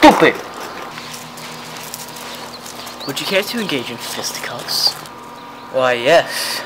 stupid! Would you care to engage in fisticuffs? Why, yes.